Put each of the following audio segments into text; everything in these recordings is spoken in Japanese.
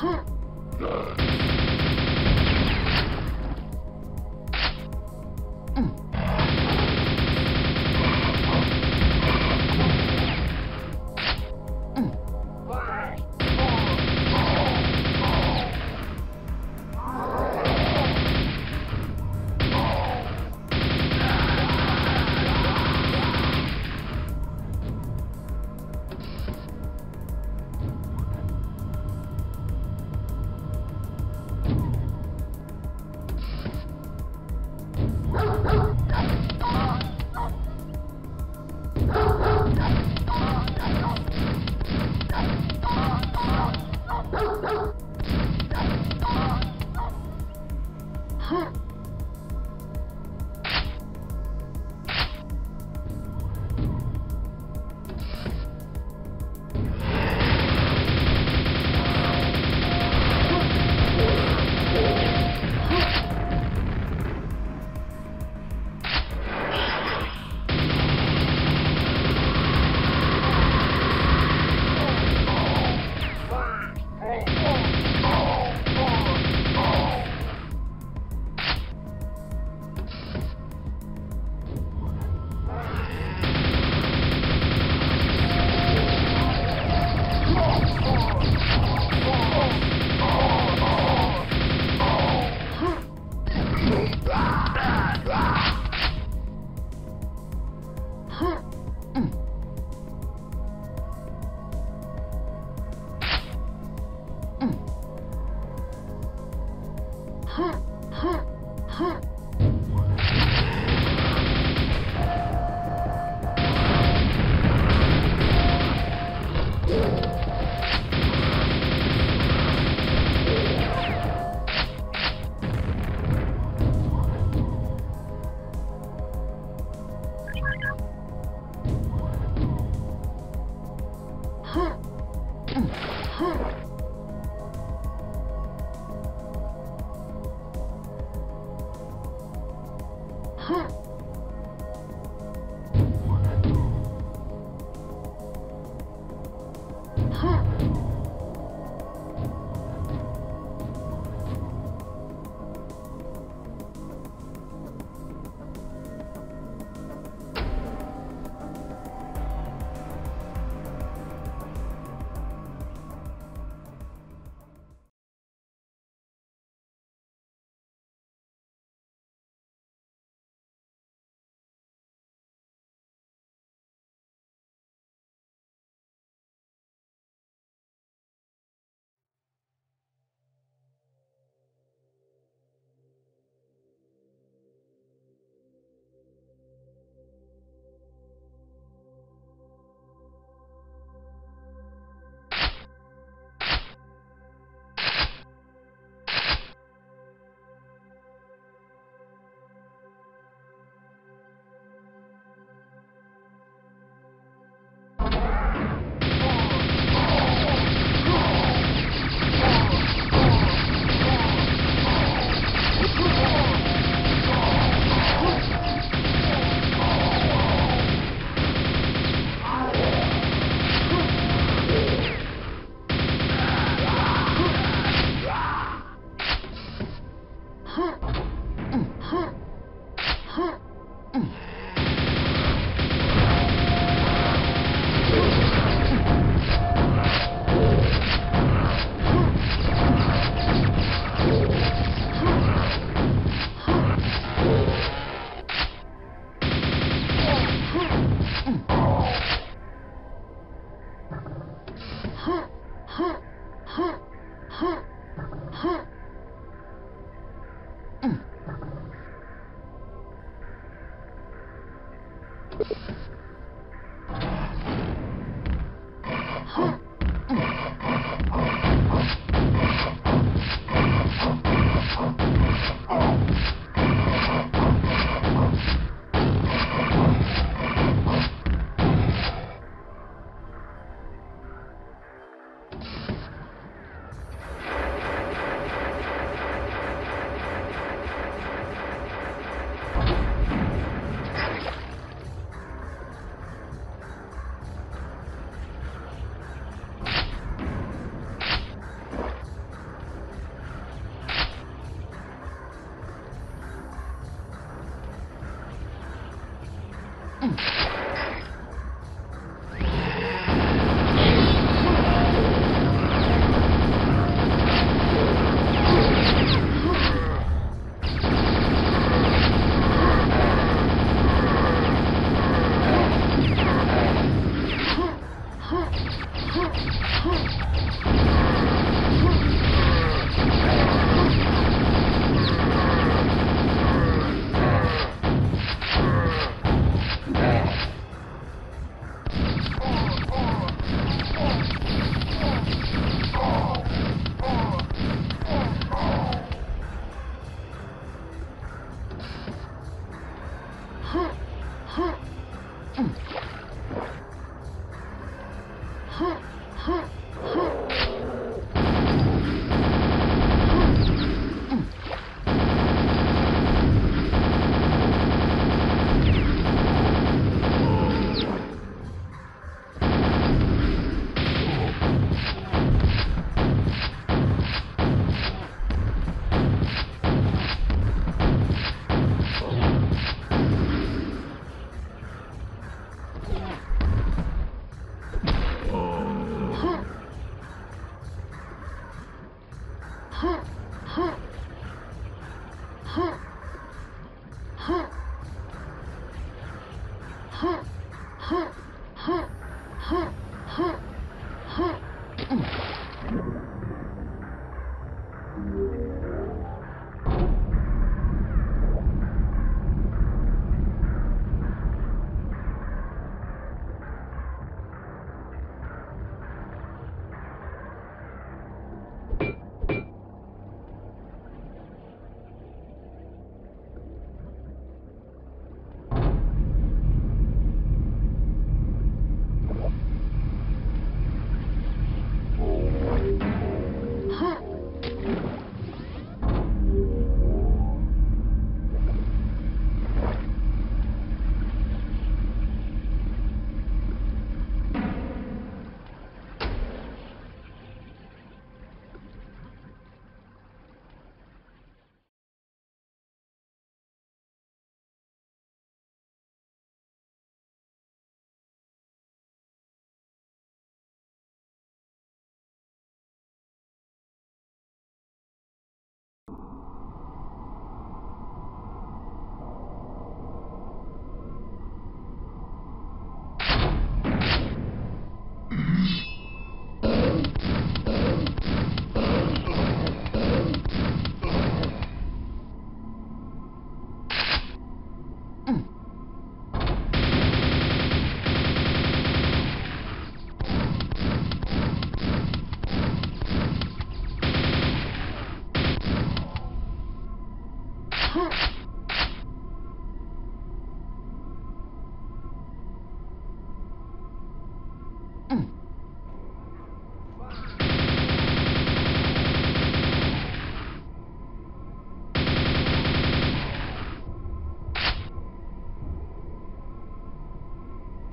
Hmm. huh.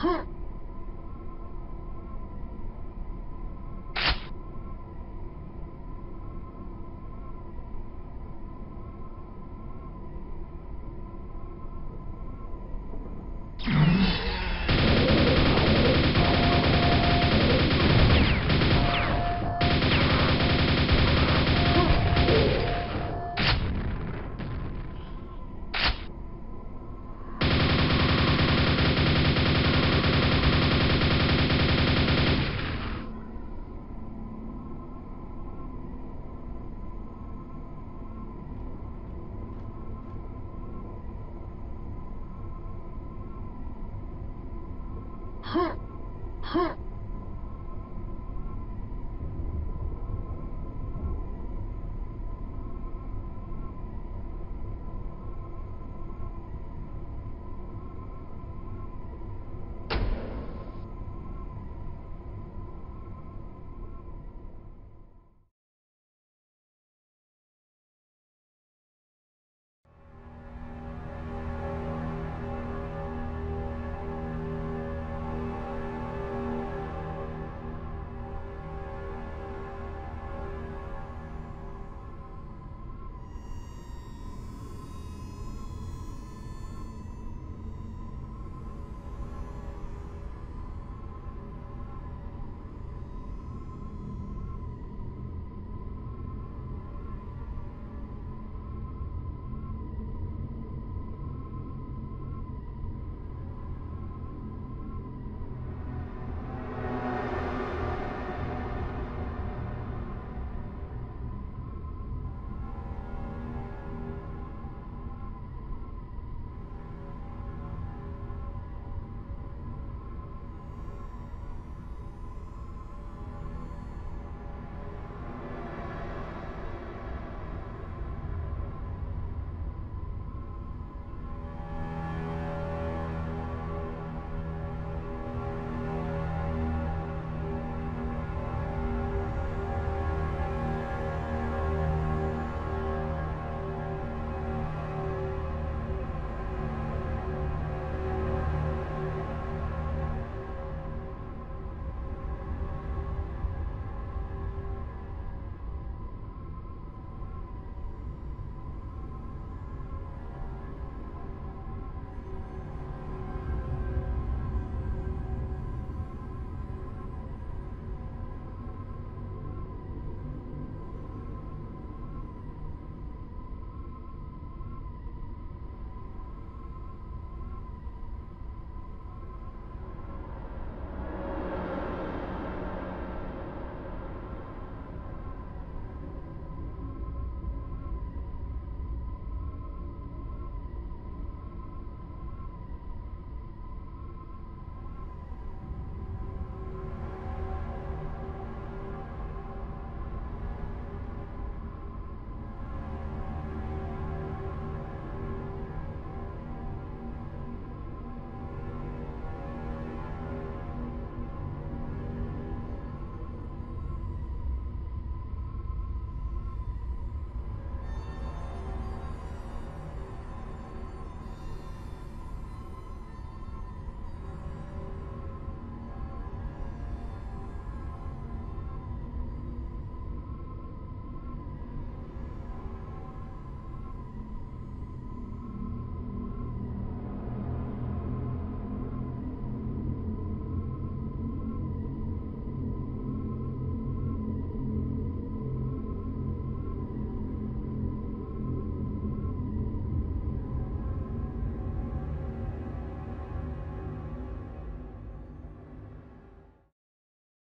哼